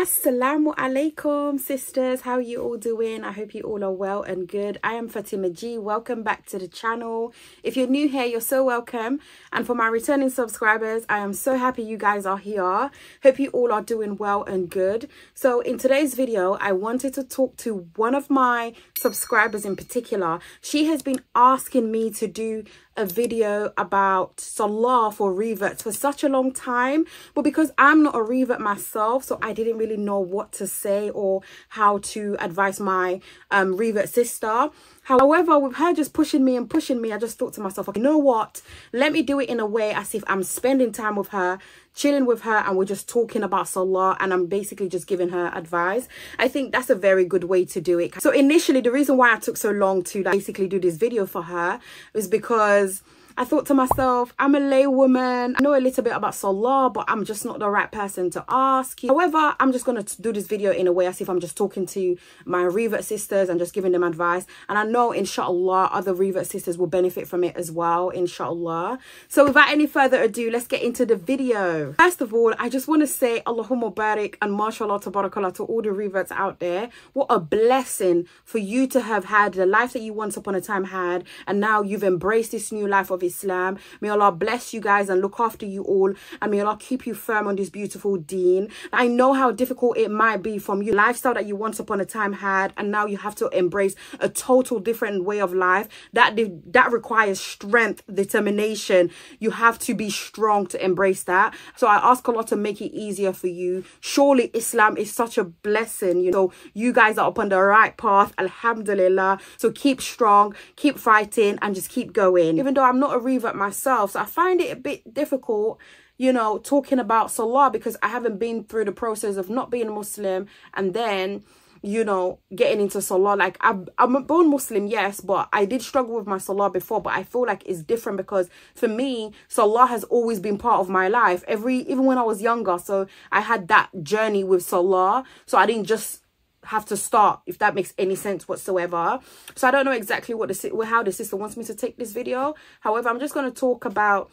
Assalamu alaikum sisters. How are you all doing? I hope you all are well and good. I am Fatima G. Welcome back to the channel. If you're new here you're so welcome. And for my returning subscribers I am so happy you guys are here. Hope you all are doing well and good. So in today's video I wanted to talk to one of my subscribers in particular. She has been asking me to do a video about Salah for reverts for such a long time but because I'm not a revert myself so I didn't really know what to say or how to advise my um, revert sister However, with her just pushing me and pushing me, I just thought to myself, okay, you know what? Let me do it in a way as if I'm spending time with her, chilling with her, and we're just talking about Salah, and I'm basically just giving her advice. I think that's a very good way to do it. So initially, the reason why I took so long to like, basically do this video for her was because I thought to myself, I'm a laywoman. I know a little bit about Salah, but I'm just not the right person to ask. However, I'm just going to do this video in a way as if I'm just talking to my revert sisters and just giving them advice. And I know, inshallah, other revert sisters will benefit from it as well, inshallah. So without any further ado, let's get into the video. First of all, I just want to say Allahumma barik and mashallah tabarakallah to all the reverts out there. What a blessing for you to have had the life that you once upon a time had. And now you've embraced this new life of Islam. May Allah bless you guys and look after you all. And may Allah keep you firm on this beautiful deen. I know how difficult it might be from your lifestyle that you once upon a time had. And now you have to embrace a total different way of life. That, that requires strength, determination. You have to be strong to embrace that. So I ask Allah to make it easier for you. Surely Islam is such a blessing. You know, you guys are up on the right path. Alhamdulillah. So keep strong, keep fighting and just keep going. Even though I'm not a revert myself. So I find it a bit difficult, you know, talking about Salah because I haven't been through the process of not being a Muslim and then you know getting into salah. Like I'm, I'm born muslim yes but i did struggle with my salah before but i feel like it's different because for me salah has always been part of my life. Every even when i was younger so i had that journey with salah. So i didn't just have to start if that makes any sense whatsoever. So i don't know exactly what the how the sister wants me to take this video. However i'm just going to talk about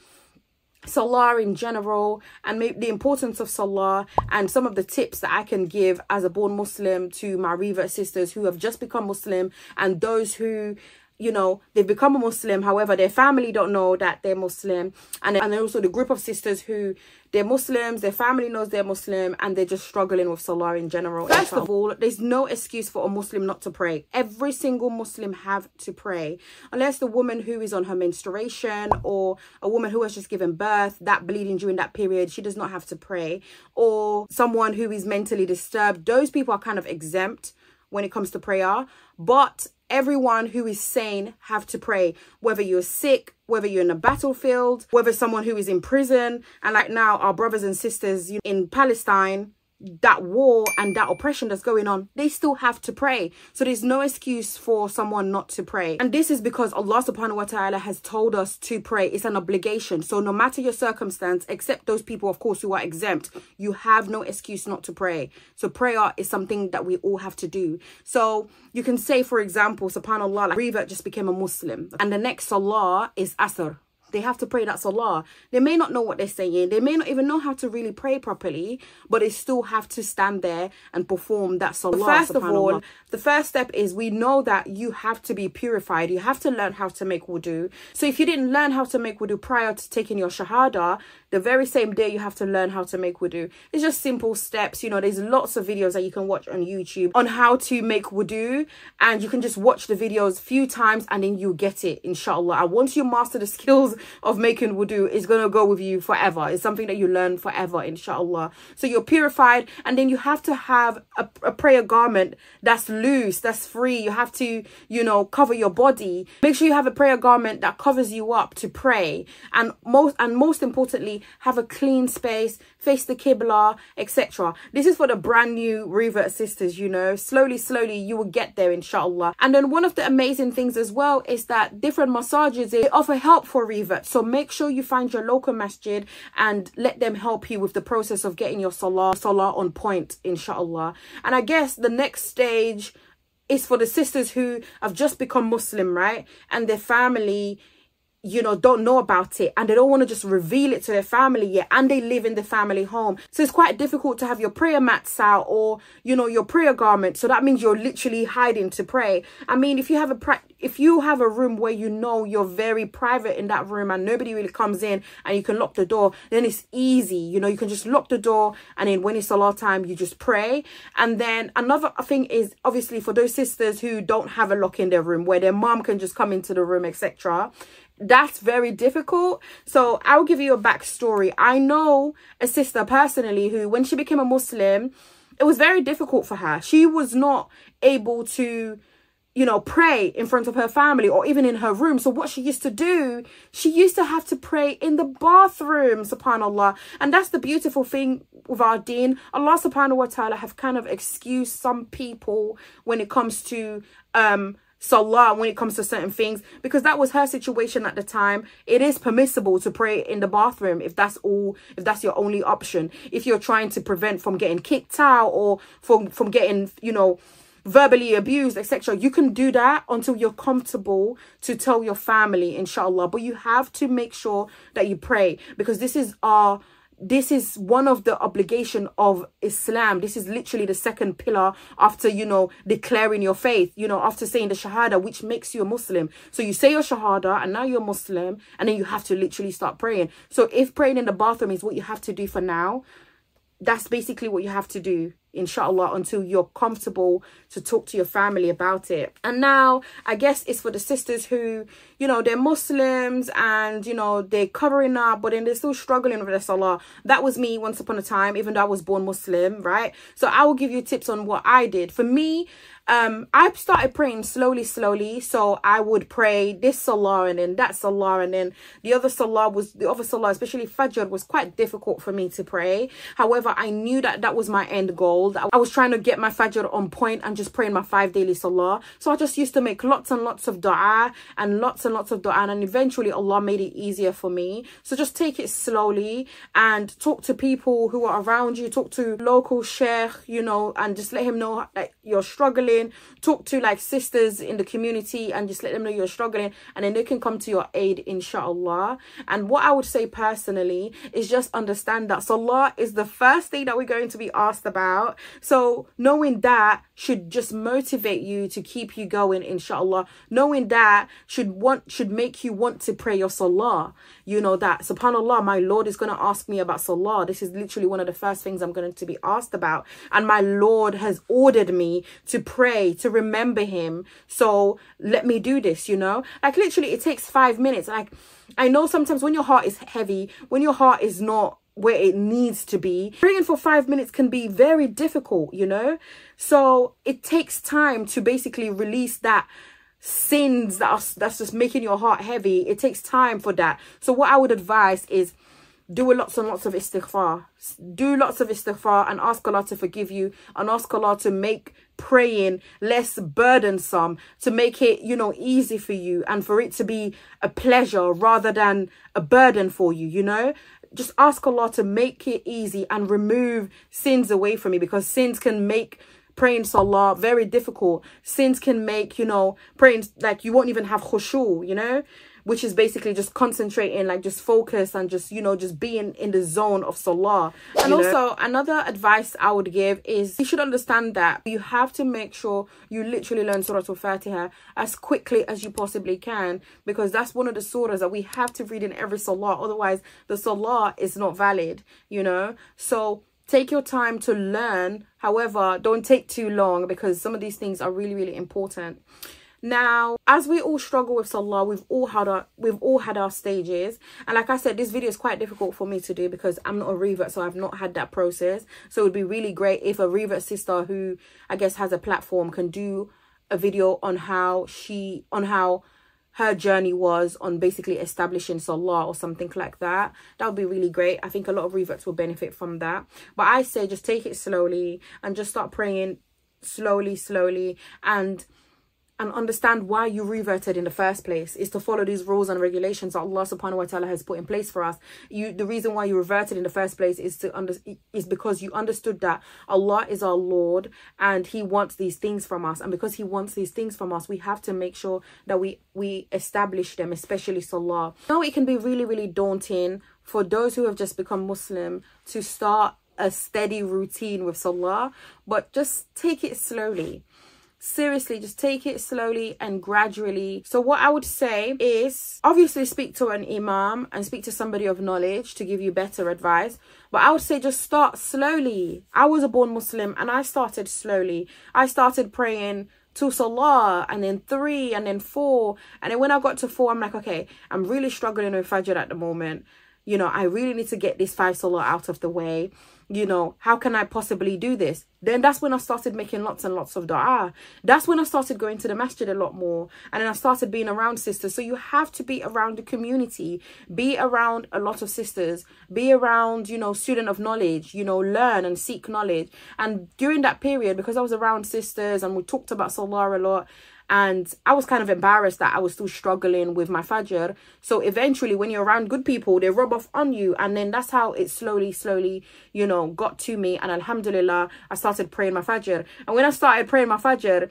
Salah in general and maybe the importance of Salah and some of the tips that I can give as a born Muslim to my revert sisters who have just become Muslim and those who you know they've become a muslim. However their family don't know that they're muslim. And and also the group of sisters who they're muslims their family knows they're muslim and they're just struggling with salah in general. First of all there's no excuse for a muslim not to pray. Every single muslim have to pray. Unless the woman who is on her menstruation or a woman who has just given birth that bleeding during that period she does not have to pray. Or someone who is mentally disturbed those people are kind of exempt when it comes to prayer. But everyone who is sane have to pray. Whether you're sick whether you're in a battlefield whether someone who is in prison. And like now our brothers and sisters in palestine that war and that oppression that's going on they still have to pray. So there's no excuse for someone not to pray. And this is because allah subhanahu wa ta'ala has told us to pray. It's an obligation. So no matter your circumstance except those people of course who are exempt you have no excuse not to pray. So prayer is something that we all have to do. So you can say for example subhanallah like revert just became a muslim. And the next salah is asr they have to pray that salah. They may not know what they're saying. They may not even know how to really pray properly, but they still have to stand there and perform that salah. First of all, the first step is we know that you have to be purified. You have to learn how to make wudu. So if you didn't learn how to make wudu prior to taking your shahada, the very same day you have to learn how to make wudu. It's just simple steps. You know, there's lots of videos that you can watch on YouTube on how to make wudu and you can just watch the videos a few times and then you get it, inshallah. And once you master the skills of making wudu is going to go with you forever. It's something that you learn forever, inshallah. So you're purified and then you have to have a, a prayer garment that's loose, that's free. You have to, you know, cover your body. Make sure you have a prayer garment that covers you up to pray. And most and most importantly, have a clean space, face the Qibla, etc. This is for the brand new revert sisters, you know. Slowly, slowly you will get there, inshallah. And then one of the amazing things as well is that different masajid, they offer help for revert so make sure you find your local masjid and let them help you with the process of getting your salah, salah on point, inshallah. And I guess the next stage is for the sisters who have just become Muslim, right? And their family you know don't know about it and they don't want to just reveal it to their family yet and they live in the family home. So it's quite difficult to have your prayer mats out or you know your prayer garment so that means you're literally hiding to pray. I mean if you have a if you have a room where you know you're very private in that room and nobody really comes in and you can lock the door then it's easy. You know you can just lock the door and then when it's a salah time you just pray. And then another thing is obviously for those sisters who don't have a lock in their room where their mom can just come into the room etc that's very difficult. So I'll give you a backstory. I know a sister personally who, when she became a Muslim, it was very difficult for her. She was not able to, you know, pray in front of her family or even in her room. So what she used to do, she used to have to pray in the bathroom, subhanAllah. And that's the beautiful thing with our deen. Allah subhanahu wa ta'ala have kind of excused some people when it comes to um salah when it comes to certain things because that was her situation at the time. It is permissible to pray in the bathroom if that's all if that's your only option. If you're trying to prevent from getting kicked out or from from getting you know verbally abused etc you can do that until you're comfortable to tell your family inshallah. But you have to make sure that you pray because this is our this is one of the obligation of islam. This is literally the second pillar after you know declaring your faith you know after saying the shahada which makes you a muslim. So you say your shahada and now you're muslim and then you have to literally start praying. So if praying in the bathroom is what you have to do for now that's basically what you have to do inshallah until you're comfortable to talk to your family about it. And now i guess it's for the sisters who you know they're muslims and you know they're covering up but then they're still struggling with their salah. That was me once upon a time even though i was born muslim right? So i will give you tips on what i did. For me um i started praying slowly slowly so i would pray this salah and then that salah and then the other salah was the other salah especially fajr was quite difficult for me to pray. However i knew that that was my end goal. I was trying to get my fajr on point and just praying my five daily salah. So i just used to make lots and lots of dua and lots and lots of dua and eventually allah made it easier for me. So just take it slowly and talk to people who are around you. Talk to local sheikh you know and just let him know that you're struggling. Talk to like sisters in the community and just let them know you're struggling and then they can come to your aid inshallah. And what i would say personally is just understand that salah is the first thing that we're going to be asked about. So knowing that should just motivate you to keep you going inshallah. Knowing that should want should make you want to pray your salah. You know that subhanallah my lord is going to ask me about salah. This is literally one of the first things i'm going to be asked about. And my lord has ordered me to pray pray to remember him. So let me do this you know? Like literally it takes five minutes. Like i know sometimes when your heart is heavy when your heart is not where it needs to be praying for five minutes can be very difficult you know? So it takes time to basically release that sins that are that's just making your heart heavy. It takes time for that. So what i would advise is do lots and lots of istighfar. Do lots of istighfar and ask allah to forgive you and ask allah to make praying less burdensome to make it you know easy for you and for it to be a pleasure rather than a burden for you you know? Just ask Allah to make it easy and remove sins away from you because sins can make praying salah very difficult sins can make you know praying like you won't even have khushu you know which is basically just concentrating, like just focus and just, you know, just being in the zone of Salah. And also, know? another advice I would give is you should understand that you have to make sure you literally learn Surah Al-Fatiha as quickly as you possibly can because that's one of the surahs that we have to read in every Salah. Otherwise, the Salah is not valid, you know? So take your time to learn. However don't take too long because some of these things are really really important. Now as we all struggle with salah we've all had our we've all had our stages. And like i said this video is quite difficult for me to do because i'm not a revert so i've not had that process. So it would be really great if a revert sister who i guess has a platform can do a video on how she on how her journey was on basically establishing salah or something like that. That would be really great. I think a lot of reverts will benefit from that. But i say just take it slowly and just start praying slowly slowly. And and understand why you reverted in the first place is to follow these rules and regulations that Allah subhanahu wa ta'ala has put in place for us. You the reason why you reverted in the first place is to under is because you understood that Allah is our Lord and He wants these things from us. And because He wants these things from us, we have to make sure that we we establish them, especially Salah. Now it can be really, really daunting for those who have just become Muslim to start a steady routine with Salah, but just take it slowly seriously just take it slowly and gradually. So what i would say is obviously speak to an imam and speak to somebody of knowledge two give you better advice but i would say just start slowly. I was a born muslim and i started slowly. I started praying to salah and then three and then four. And then when i got to four i'm like okay i'm really struggling with fajr at the moment you know i really need to get this five salah out of the way you know, how can I possibly do this? Then that's when I started making lots and lots of dua. Ah, that's when I started going to the masjid a lot more. And then I started being around sisters. So you have to be around the community, be around a lot of sisters, be around, you know, student of knowledge, you know, learn and seek knowledge. And during that period, because I was around sisters and we talked about Salah a lot, and I was kind of embarrassed that I was still struggling with my fajr. So eventually, when you're around good people, they rub off on you, and then that's how it slowly, slowly, you know, got to me. And Alhamdulillah, I started praying my fajr. And when I started praying my fajr,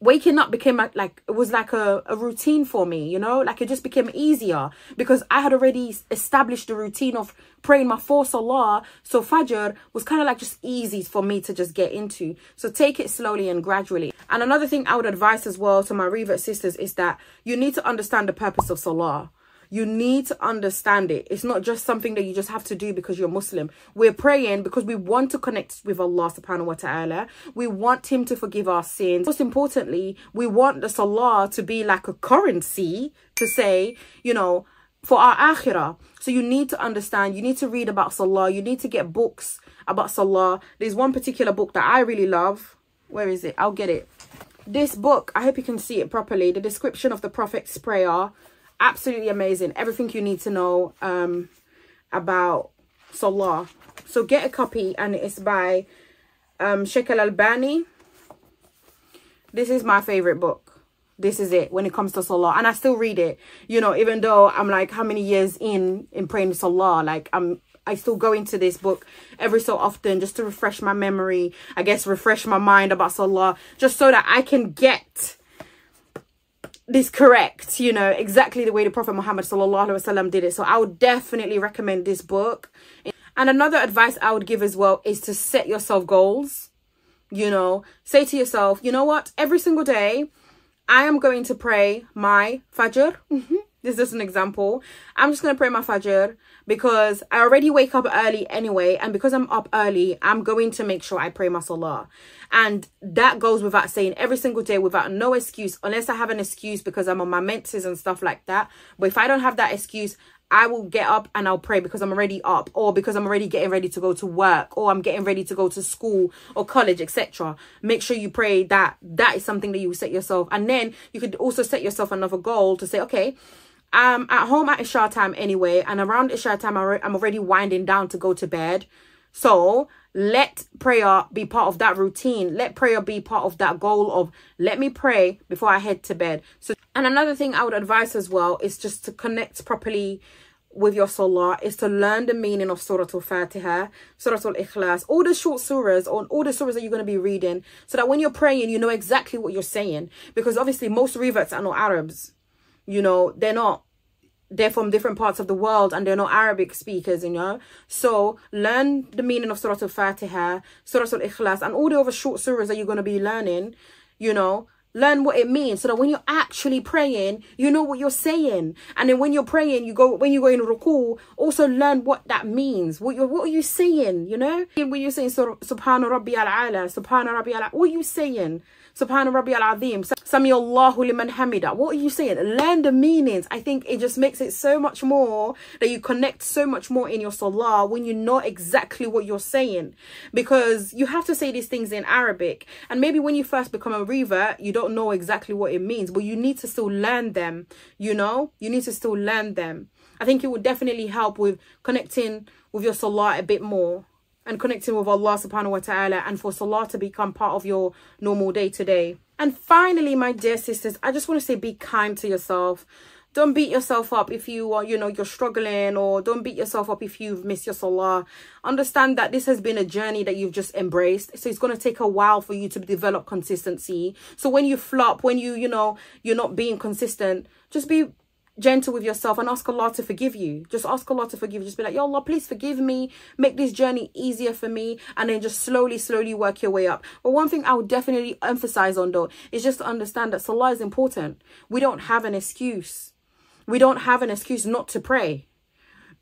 waking up became like it was like a, a routine for me you know? Like it just became easier because i had already established the routine of praying my four salah. So fajr was kind of like just easy for me to just get into. So take it slowly and gradually. And another thing i would advise as well to my revert sisters is that you need to understand the purpose of salah you need to understand it. It's not just something that you just have to do because you're Muslim. We're praying because we want to connect with Allah subhanahu wa ta'ala. We want him to forgive our sins. Most importantly, we want the salah to be like a currency to say, you know, for our akhirah. So you need to understand, you need to read about salah, you need to get books about salah. There's one particular book that I really love. Where is it? I'll get it. This book, I hope you can see it properly. The description of the Prophet's prayer absolutely amazing. Everything you need to know um about salah. So get a copy and it's by um sheikh al-albani this is my favorite book. This is it when it comes to salah and i still read it. You know even though i'm like how many years in in praying salah like i'm I still go into this book every so often just to refresh my memory, I guess refresh my mind about Salah, just so that I can get this correct, you know, exactly the way the Prophet Muhammad sallallahu alaihi wasallam did it. So I would definitely recommend this book. And another advice I would give as well is to set yourself goals. You know, say to yourself, you know what, every single day I am going to pray my Fajr. This is an example. I'm just going to pray my Fajr because I already wake up early anyway. And because I'm up early, I'm going to make sure I pray my Salah. And that goes without saying every single day without no excuse, unless I have an excuse because I'm on my menses and stuff like that. But if I don't have that excuse, I will get up and I'll pray because I'm already up or because I'm already getting ready to go to work or I'm getting ready to go to school or college, etc. Make sure you pray that that is something that you set yourself. And then you could also set yourself another goal to say, okay, I'm at home at Isha time anyway. And around Isha time, I'm already winding down to go to bed. So let prayer be part of that routine let prayer be part of that goal of let me pray before i head to bed so and another thing i would advise as well is just to connect properly with your salah is to learn the meaning of surah al-fatiha surah al-ikhlas all the short surahs or all the surahs that you're going to be reading so that when you're praying you know exactly what you're saying because obviously most reverts are not arabs you know they're not they're from different parts of the world and they're not Arabic speakers, you know. So learn the meaning of Surah Al-Fatiha, Surah Al-Ikhlas, and all the other short surahs that you're going to be learning, you know. Learn what it means so that when you're actually praying, you know what you're saying. And then when you're praying, you go when you go in ruku, also learn what that means. What you what are you saying, you know? When you're saying Subhana Rabbi al-Ala, Subhana Rabbi al what are you saying? Subhana Rabbi al-Azim, Sami Allahu liman hamida. What are you saying? Learn the meanings. I think it just makes it so much more that you connect so much more in your salah when you know exactly what you're saying. Because you have to say these things in Arabic. And maybe when you first become a revert, you don't know exactly what it means. But you need to still learn them, you know? You need to still learn them. I think it would definitely help with connecting with your salah a bit more and connecting with Allah subhanahu wa ta'ala and for salah to become part of your normal day to day. And finally, my dear sisters, I just want to say be kind to yourself. Don't beat yourself up if you are, you know, you're struggling or don't beat yourself up if you've missed your salah. Understand that this has been a journey that you've just embraced. So it's going to take a while for you to develop consistency. So when you flop, when you, you know, you're not being consistent, just be gentle with yourself and ask Allah to forgive you. Just ask Allah to forgive you. Just be like, Yo Allah, please forgive me. Make this journey easier for me. And then just slowly, slowly work your way up. But one thing I would definitely emphasize on though is just to understand that Salah is important. We don't have an excuse. We don't have an excuse not to pray.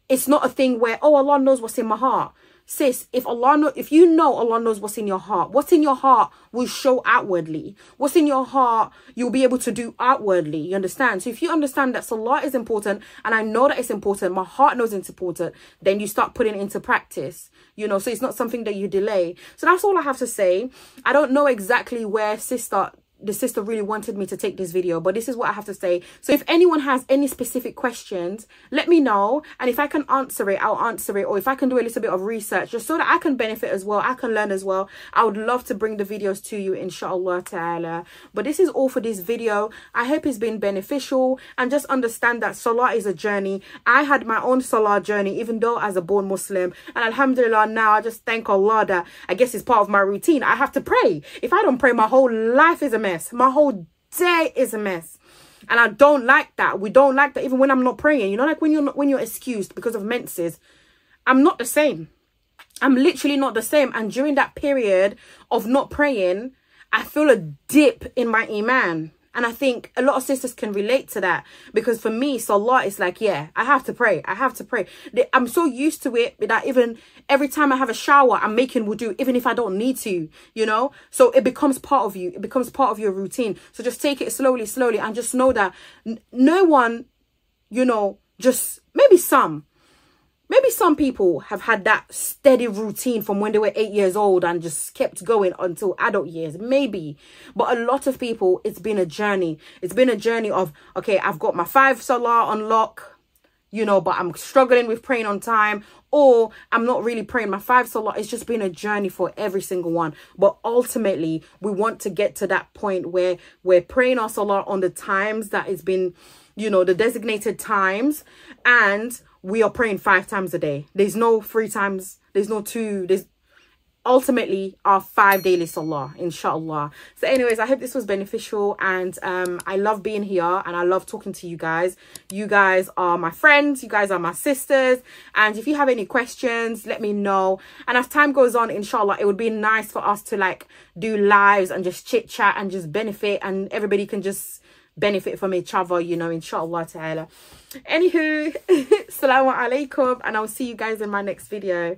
It's not a thing where, oh, Allah knows what's in my heart sis if allah know if you know allah knows what's in your heart what's in your heart will show outwardly. What's in your heart you'll be able to do outwardly. You understand? So if you understand that salah is important and i know that it's important my heart knows it's important then you start putting it into practice you know? So it's not something that you delay. So that's all i have to say. I don't know exactly where sister the sister really wanted me to take this video but this is what i have to say. So if anyone has any specific questions let me know and if i can answer it i'll answer it or if i can do a little bit of research just so that i can benefit as well i can learn as well. I would love to bring the videos to you inshallah ta'ala. But this is all for this video. I hope it's been beneficial and just understand that salah is a journey. I had my own salah journey even though as a born muslim and alhamdulillah now i just thank allah that i guess it's part of my routine. I have to pray. If i don't pray my whole life is a mess. My whole day is a mess. And I don't like that. We don't like that even when I'm not praying. You know, like when you're not, when you're excused because of menses. I'm not the same. I'm literally not the same. And during that period of not praying, I feel a dip in my iman. And I think a lot of sisters can relate to that because for me, Salah is like, yeah, I have to pray. I have to pray. I'm so used to it that even every time I have a shower, I'm making wudu, even if I don't need to, you know? So it becomes part of you. It becomes part of your routine. So just take it slowly, slowly and just know that no one, you know, just maybe some, maybe some people have had that steady routine from when they were eight years old and just kept going until adult years maybe. But a lot of people it's been a journey. It's been a journey of okay i've got my five salah on lock you know but i'm struggling with praying on time or i'm not really praying. My five salah it's just been a journey for every single one. But ultimately we want to get to that point where we're praying our salah on the times that it's been you know the designated times and we are praying five times a day. There's no three times. There's no two. There's ultimately our five daily salah inshallah so anyways i hope this was beneficial and um i love being here and i love talking to you guys you guys are my friends you guys are my sisters and if you have any questions let me know and as time goes on inshallah it would be nice for us to like do lives and just chit chat and just benefit and everybody can just benefit from each other you know inshallah ta'ala. Anywho assalamu alaikum and i'll see you guys in my next video